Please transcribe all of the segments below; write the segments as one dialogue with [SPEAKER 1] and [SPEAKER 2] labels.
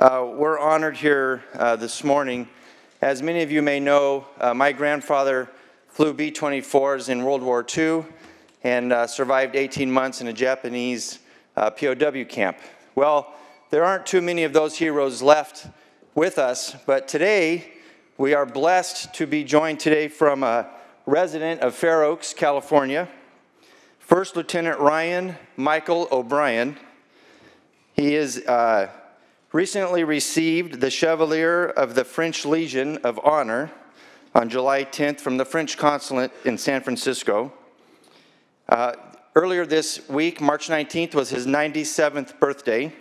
[SPEAKER 1] Uh, we're honored here uh, this morning. As many of you may know, uh, my grandfather flew B 24s in World War II and uh, survived 18 months in a Japanese uh, POW camp. Well, there aren't too many of those heroes left with us, but today we are blessed to be joined today from a resident of Fair Oaks, California, First Lieutenant Ryan Michael O'Brien. He is uh, recently received the Chevalier of the French Legion of Honor on July 10th from the French consulate in San Francisco. Uh, earlier this week, March 19th, was his 97th birthday.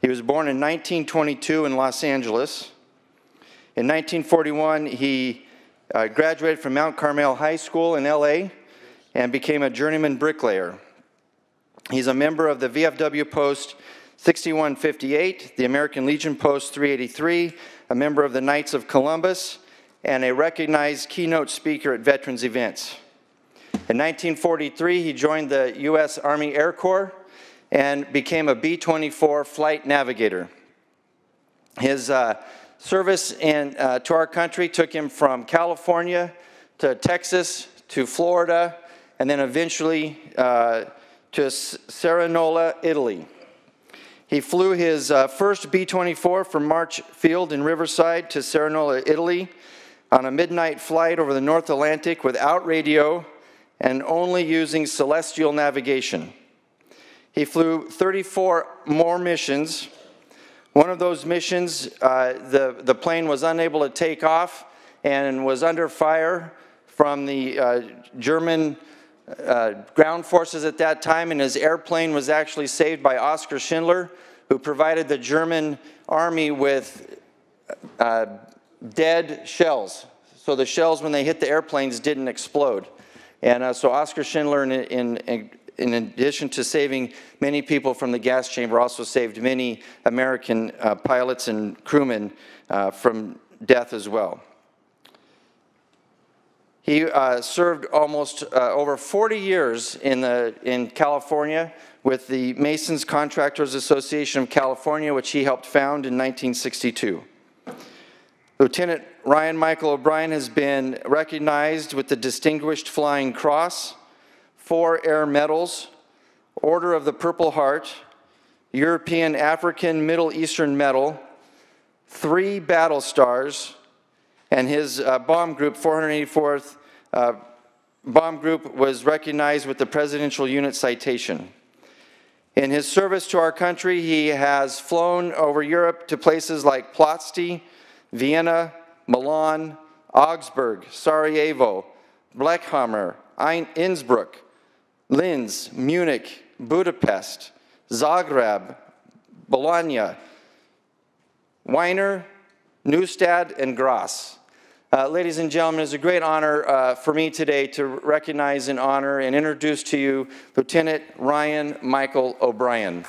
[SPEAKER 1] He was born in 1922 in Los Angeles. In 1941, he uh, graduated from Mount Carmel High School in LA and became a journeyman bricklayer. He's a member of the VFW Post 6158, the American Legion Post 383, a member of the Knights of Columbus, and a recognized keynote speaker at veterans events. In 1943, he joined the U.S. Army Air Corps and became a B 24 flight navigator. His uh, service in, uh, to our country took him from California to Texas to Florida and then eventually uh, to Cerignola, Italy. He flew his uh, first B 24 from March Field in Riverside to Cerignola, Italy, on a midnight flight over the North Atlantic without radio and only using celestial navigation. He flew 34 more missions. One of those missions, uh, the, the plane was unable to take off and was under fire from the uh, German uh, ground forces at that time, and his airplane was actually saved by Oskar Schindler, who provided the German army with uh, dead shells. So the shells, when they hit the airplanes, didn't explode. And uh, so Oskar Schindler, in, in, in, addition to saving many people from the gas chamber, also saved many American uh, pilots and crewmen uh, from death as well. He uh, served almost uh, over 40 years in, the, in California with the Masons Contractors Association of California, which he helped found in 1962. Lieutenant Ryan Michael O'Brien has been recognized with the Distinguished Flying Cross, four Air Medals, Order of the Purple Heart, European, African, Middle Eastern Medal, three Battle Stars, and his uh, bomb group, 484th uh, Bomb Group, was recognized with the Presidential Unit Citation. In his service to our country, he has flown over Europe to places like Plotzky, Vienna, Milan, Augsburg, Sarajevo, Blechhammer, Innsbruck, Linz, Munich, Budapest, Zagreb, Bologna, Wiener, Neustadt, and Graz. Uh, ladies and gentlemen, it's a great honor uh, for me today to recognize and honor and introduce to you Lieutenant Ryan Michael O'Brien.